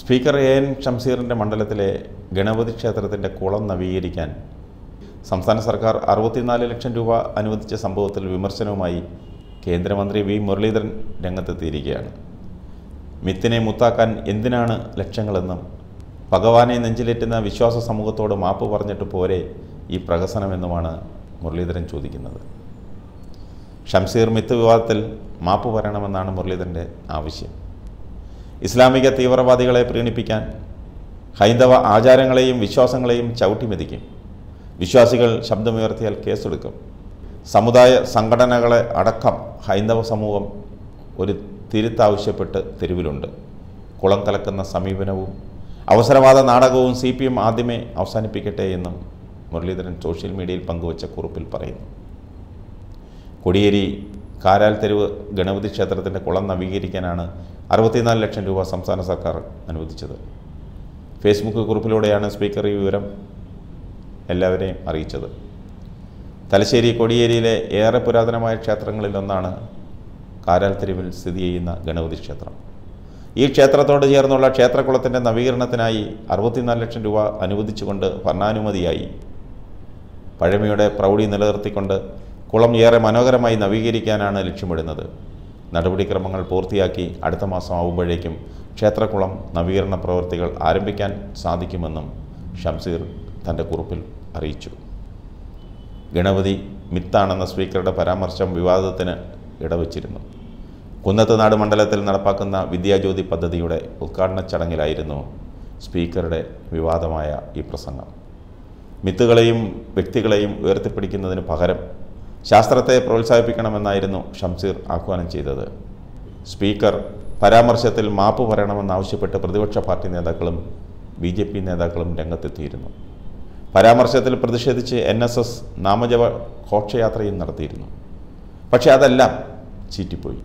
Speaker A N ഷംസീറിന്റെ മണ്ഡലത്തിലെ ഗണപതി ക്ഷേത്രത്തിന്റെ കുളം നവീകരിക്കാൻ സംസ്ഥാന സർക്കാർ അറുപത്തിനാല് ലക്ഷം രൂപ അനുവദിച്ച സംഭവത്തിൽ വിമർശനവുമായി കേന്ദ്രമന്ത്രി വി മുരളീധരൻ രംഗത്തെത്തിയിരിക്കുകയാണ്. മിത്തിനെ മുത്താക്കാൻ എന്തിനാണ് ലക്ഷ്യങ്ങളെന്നും ഭഗവാനെ നെഞ്ചിലേറ്റുന്ന വിശ്വാസ സമൂഹത്തോട് മാപ്പ് പറഞ്ഞിട്ട് പോരെ ഈ പ്രഹസനമെന്നുമാണ് മുരളീധരൻ ചോദിക്കുന്നത്. ഷംസീർ മിത്ത് വിവാദത്തിൽ മാപ്പ് പറയണമെന്നാണ് മുരളീധരന്റെ ആവശ്യം. ഇസ്ലാമിക തീവ്രവാദികളെ പ്രീണിപ്പിക്കാൻ ഹൈന്ദവ ആചാരങ്ങളെയും വിശ്വാസങ്ങളെയും ചവിട്ടിമെതിക്കും വിശ്വാസികൾ ശബ്ദമുയർത്തിയാൽ കേസെടുക്കും. സമുദായ സംഘടനകളെ അടക്കം ഹൈന്ദവ സമൂഹം ഒരു തിരുത്താവശ്യപ്പെട്ട് തെരുവിലുണ്ട്. കുളം കലക്കുന്ന സമീപനവും അവസരവാദ നാടകവും സി പി എം ആദ്യമേ അവസാനിപ്പിക്കട്ടെ എന്നും മുരളീധരൻ സോഷ്യൽ മീഡിയയിൽ പങ്കുവച്ച കുറിപ്പിൽ പറയുന്നു. കൊടിയേരി കാരാൽ തെരുവ് ഗണപതി ക്ഷേത്രത്തിന്റെ കുളം നവീകരിക്കാനാണ് അറുപത്തിനാല് ലക്ഷം രൂപ സംസ്ഥാന സർക്കാർ അനുവദിച്ചത്. ഫേസ്ബുക്ക് കുറിപ്പിലൂടെയാണ് സ്പീക്കർ ഈ വിവരം എല്ലാവരെയും അറിയിച്ചത്. തലശ്ശേരി കൊടിയേരിയിലെ ഏറെ പുരാതനമായ ക്ഷേത്രങ്ങളിലൊന്നാണ് കാരാൽ തെരുവിൽ സ്ഥിതി ചെയ്യുന്ന ഗണപതി ക്ഷേത്രം. ഈ ക്ഷേത്രത്തോട് ചേർന്നുള്ള ക്ഷേത്രകുളത്തിന്റെ നവീകരണത്തിനായി അറുപത്തിനാല് ലക്ഷം രൂപ അനുവദിച്ചുകൊണ്ട് ഭരണാനുമതിയായി. പഴമയുടെ പ്രൗഢി നിലനിർത്തിക്കൊണ്ട് കുളം ഏറെ മനോഹരമായി നവീകരിക്കാനാണ് ലക്ഷ്യമിടുന്നത്. നടപടിക്രമങ്ങൾ പൂർത്തിയാക്കി അടുത്ത മാസം ആവുമ്പോഴേക്കും ക്ഷേത്രകുളം നവീകരണ പ്രവൃത്തികൾ ആരംഭിക്കാൻ സാധിക്കുമെന്നും ഷംസീർ തന്റെ കുറിപ്പിൽ അറിയിച്ചു. ഗണപതി മിത്താണെന്ന സ്പീക്കറുടെ പരാമർശം വിവാദത്തിന് ഇടവച്ചിരുന്നു. കുന്നത്തുനാട് മണ്ഡലത്തിൽ നടപ്പാക്കുന്ന വിദ്യാജ്യോതി പദ്ധതിയുടെ ഉദ്ഘാടന ചടങ്ങിലായിരുന്നു സ്പീക്കറുടെ വിവാദമായ ഈ പ്രസംഗം. മിത്തുകളെയും വ്യക്തികളെയും ഉയർത്തിപ്പിടിക്കുന്നതിന് പകരം ശാസ്ത്രത്തെ പ്രോത്സാഹിപ്പിക്കണമെന്നായിരുന്നു ഷംസീർ ആഹ്വാനം ചെയ്തത്. സ്പീക്കർ പരാമർശത്തിൽ മാപ്പ് പറയണമെന്നാവശ്യപ്പെട്ട് പ്രതിപക്ഷ പാർട്ടി നേതാക്കളും ബി ജെ പി നേതാക്കളും രംഗത്തെത്തിയിരുന്നു. പരാമർശത്തിൽ പ്രതിഷേധിച്ച് എൻ എസ് എസ് നാമജപ ഘോഷയാത്രയും നടത്തിയിരുന്നു. പക്ഷേ അതെല്ലാം ചീറ്റിപ്പോയി.